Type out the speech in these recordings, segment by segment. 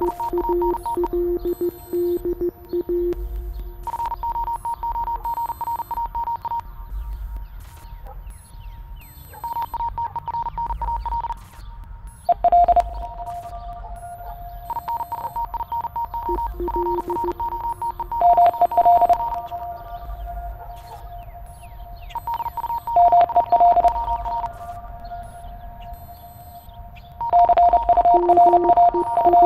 Thank you.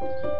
了。